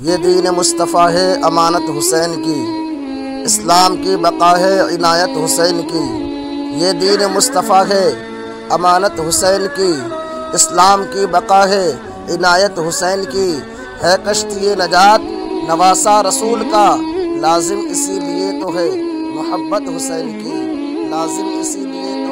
یہ دین مصطفیٰ ہے، امانت حسین کی، اسلام کی بقا ہے، عنایت حسین کی۔ یہ دین مصطفیٰ ہے، امانت حسین کی۔ اسلام کی بقا ہے، عنایت حسین کی۔ ہے کشتی نجات، نواسا رسول کا۔ لازم اسی لیے تو ہے، محبت حسین کی۔ لازم اسی لیے تو